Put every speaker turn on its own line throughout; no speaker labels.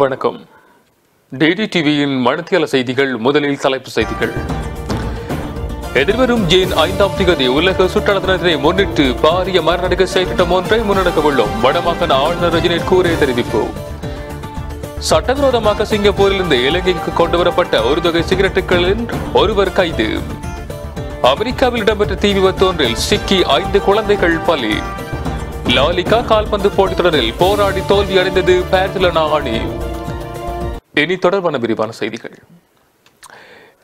வணக்கம். டிடி டிவியின் மணித்தியால செய்திகள் முதலில் தலைப்பு செய்திகள். எதிர்வரும் ஜேன் ஐந்தாம் திகதி உலக சுற்றுலா தினத்தினை முன்னிட்டு பாரிய மரநடுக்க செயற்திட்டம் ஒன்றை முன்னெடுக்க உள்ளோம். வடமாகாண ஆளுநர் ரஜினி கூறே தெரிவிப்பு. சட்டவிரோதமாக சிங்கப்பூரிலிருந்து இலங்கைக்கு கொண்டு வரப்பட்ட ஒரு தொகை சிகரெட்டுகளின் ஒருவர் கைது. அமெரிக்காவில் இடம்பெற்ற தீ விபத்து ஒன்றில் சிக்கி ஐந்து குழந்தைகள் பலி. லாலிகா கால்பந்து போட்டித் தொடரில் போராடி தோல்வி அடைந்தது அணி. இனி தொடர்பான விரிவான செய்திகள்.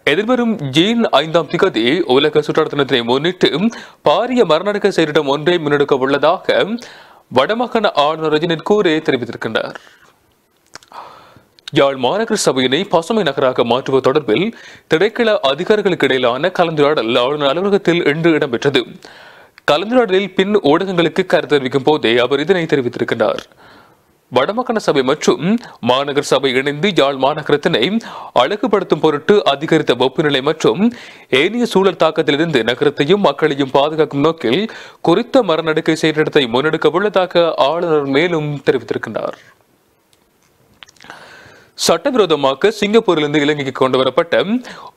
எதிர்வரும் ஜீன் ஐந்தாம் திகதி உலக சுற்றுலா தினத்தினை முன்னிட்டு பாரிய மரணடுக்க செயலிடம் ஒன்றை முன்னெடுக்க உள்ளதாக வடமாகாண ஆளுநர் ரஜினித் கூரே தெரிவித்திருக்கின்றார். யாழ் மாநகர சபையினை பசுமை நகராக மாற்றுவது தொடர்பில் திரைக்கள அதிகாரிகளுக்கு இடையிலான கலந்துரையாடல் ஆளுநர் அலுவலகத்தில் இன்று இடம்பெற்றது. கலந்துரையாடலில் பின் ஊடகங்களுக்கு கருத்து தெரிவிக்கும் போதே அவர் இதனை தெரிவித்திருக்கிறார் வடமாகாண சபை மற்றும் மாநகர சபை இணைந்து யாழ் மாநகரத்தினை அழகுபடுத்தும் பொருட்டு அதிகரித்த வெப்பநிலை மற்றும் ஏனைய சூழல் தாக்கத்திலிருந்து நகரத்தையும் மக்களையும் பாதுகாக்கும் நோக்கில் குறித்த மரநடுக்கை செயலிடத்தை முன்னெடுக்க உள்ளதாக ஆளுநர் மேலும் தெரிவித்திருக்கின்றார். சட்டவிரோதமாக சிங்கப்பூரிலிருந்து இலங்கைக்கு கொண்டு வரப்பட்ட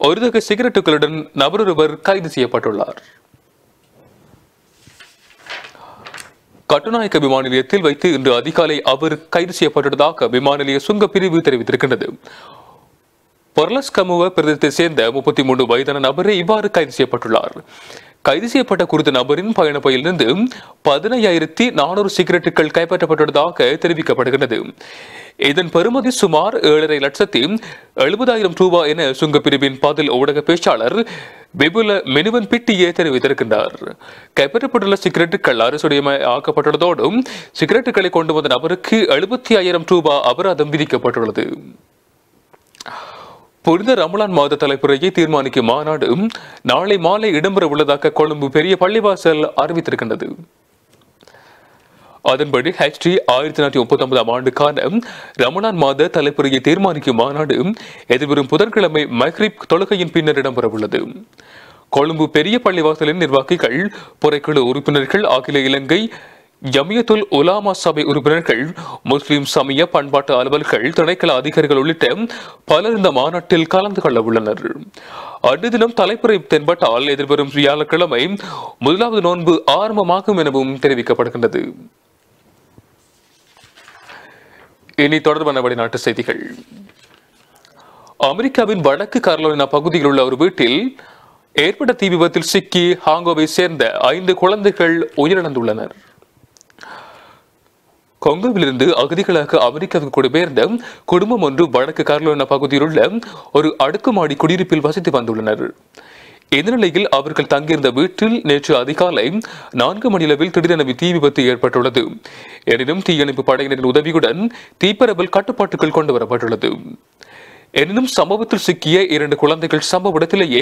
ஒரு தொகை சிகரெட்டுகளுடன் நபரொருவர் கைது செய்யப்பட்டுள்ளார். கட்டுநாயக்க விமான நிலையத்தில் வைத்து இன்று அதிகாலை அவர் கைது செய்யப்பட்டுள்ளதாக விமான நிலைய சுங்க பிரிவு தெரிவித்திருக்கின்றது. பொருளஸ் கமுவ பிரதேசத்தை சேர்ந்த முப்பத்தி மூன்று வயதான நபரே இவ்வாறு கைது செய்யப்பட்டுள்ளார். கைது செய்யப்பட்ட குறித்த நபரின் பயண பையிலிருந்து பதினையாயிரத்தி நானூறு சிகரெட்டுகள் கைப்பற்றப்பட்டுள்ளதாக தெரிவிக்கப்படுகிறது இதன் பெறுமதி சுமார் ஏழரை லட்சத்தி எழுபதாயிரம் ரூபாய் என சுங்கப்பிரிவின் பதில் ஊடக பேச்சாளர் விபுல மெனுவன் பிட்டியே தெரிவித்திருக்கின்றார். கைப்பற்றப்பட்டுள்ள சிகரெட்டுகள் அரசுடையமாய் ஆக்கப்பட்டுள்ளதோடும் சிகரெட்டுகளை கொண்டு வந்த நபருக்கு எழுபத்தி ஐயாயிரம் ரூபாய் அபராதம் விதிக்கப்பட்டுள்ளது. புனித ரமலான் மாத தலைப்புறையை தீர்மானிக்கும் மாநாடு நாளை மாலை இடம்பெற உள்ளதாக கொழும்பு பெரிய பள்ளிவாசல் அறிவித்திருக்கின்றது. அதன்படி ஹெச்டி ஆயிரத்தி தொள்ளாயிரத்தி முப்பத்தி ஒன்பதாம் ஆண்டுக்கான ரமணான் மாத தலைப்புறையை தீர்மானிக்கும் மாநாடு எதிர்வரும் புதன்கிழமை மஹ்ரிப் தொழுகையின் பின்னர் இடம்பெற உள்ளது. கொழும்பு பெரிய பள்ளிவாசலின் நிர்வாகிகள் புறைக்குழு உறுப்பினர்கள் அகில இலங்கை ஜமியத்துல் உலாமா சபை உறுப்பினர்கள் முஸ்லிம் சமய பண்பாட்டு அலுவல்கள் திணைக்கள அதிகாரிகள் உள்ளிட்ட பலர் இந்த மாநாட்டில் கலந்து கொள்ள உள்ளனர். அடுதினம் தினம் தலைப்புரை தென்பட்டால் எதிர்வரும் வியாழக்கிழமை முதலாவது நோன்பு ஆரம்பமாகும் எனவும் தெரிவிக்கப்படுகின்றது. இனி தொடர்பான வெளிநாட்டு செய்திகள். அமெரிக்காவின் வடக்கு கரோலினா பகுதியில் உள்ள ஒரு வீட்டில் ஏற்பட்ட தீ விபத்தில் சிக்கி ஹாங்கோவை சேர்ந்த ஐந்து குழந்தைகள் உயிரிழந்துள்ளனர். கொங்கோவிலிருந்து அகதிகளாக அமெரிக்காவுக்கு குடிபெயர்ந்த குடும்பம் ஒன்று வடக்கு கார்லோனா பகுதியில் உள்ள ஒரு அடுக்குமாடி குடியிருப்பில் வசித்து வந்துள்ளனர். இந்த நிலையில் அவர்கள் தங்கியிருந்த வீட்டில் நேற்று அதிகாலை நான்கு மணியளவில் திடீரென தீ விபத்து ஏற்பட்டுள்ளது. எனினும் தீயணைப்பு படையினரின் உதவியுடன் தீப்பரவல் கட்டுப்பாட்டுக்குள் கொண்டு வரப்பட்டுள்ளது. எனினும் சம்பவத்தில் சிக்கிய இரண்டு குழந்தைகள் சம்பவ இடத்திலேயே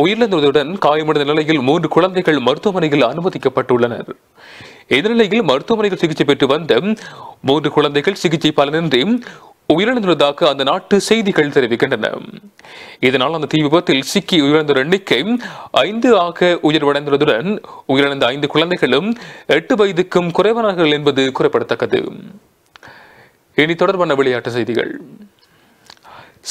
உயிரிழந்ததுடன் காயமடைந்த நிலையில் மூன்று குழந்தைகள் மருத்துவமனையில் அனுமதிக்கப்பட்டுள்ளனர். இந்த நிலையில் மருத்துவமனையில் சிகிச்சை பெற்று வந்த மூன்று குழந்தைகள் சிகிச்சை பலனின்றி உயிரிழந்துள்ளதாக அந்த நாட்டு செய்திகள் தெரிவிக்கின்றன. இதனால் அந்த தீ விபத்தில் சிக்கி உயிரிழந்தோர் எண்ணிக்கை ஐந்து ஆக உயர்வடைந்துள்ளதுடன் உயிரிழந்த ஐந்து குழந்தைகளும் எட்டு வயதுக்கும் குறைவானவர்கள் என்பது குறிப்பிடத்தக்கது. இனி தொடர்பான விளையாட்டு செய்திகள்.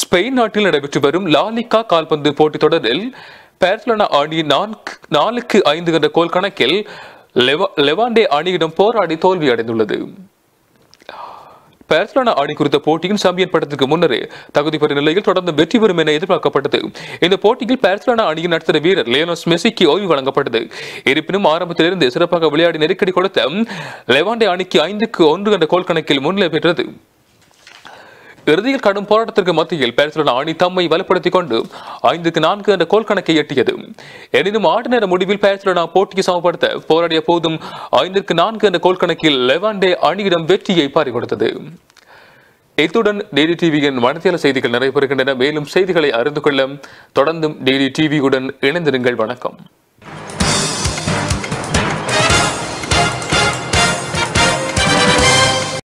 ஸ்பெயின் நாட்டில் நடைபெற்று வரும் லாலிகா கால்பந்து போட்டித் தொடரில் பேர்சலோனா அணி நான்கு நாலுக்கு ஐந்து என்ற கோல் கணக்கில் லெவாண்டே அணியிடம் போராடி தோல்வி அடைந்துள்ளது. பார்சலோனா அணி குறித்த போட்டியின் சாம்பியன் படத்திற்கு முன்னரே தகுதி பெறும் நிலையில் தொடர்ந்து வெற்றி பெறும் என எதிர்பார்க்கப்பட்டது. இந்த போட்டியில் பார்சலோனா அணியின் நடுத்தர வீரர் லியோனஸ் மெஸ்ஸிக்கு ஓய்வு வழங்கப்பட்டது. இருப்பினும் ஆரம்பத்திலிருந்து சிறப்பாக விளையாடி நெருக்கடி கொடுத்த லெவாண்டே அணிக்கு ஐந்துக்கு ஒன்று என்ற கோல் கணக்கில் முன்னிலை பெற்றது. இறுதியில் கடும் போராட்டத்திற்கு மத்தியில் பேர்சலோனா அணி தம்மை வலுப்படுத்திக் கொண்டு ஐந்துக்கு நான்கு என்ற கோல் கணக்கை எட்டியது. எனினும் ஆட்ட நேர முடிவில் பேர்சலோனா போட்டியை சமப்படுத்த போராடிய போதும் ஐந்திற்கு நான்கு என்ற கோல் கணக்கில் லெவாண்டே அணியிடம் வெற்றியை பறிகொடுத்தது. இத்துடன் டிடி டிவியின் மனத்தியால செய்திகள் நிறைவேறுகின்றன மேலும் செய்திகளை அறிந்து கொள்ள தொடர்ந்தும் டிடி டிவியுடன் இணைந்திருங்கள். வணக்கம்.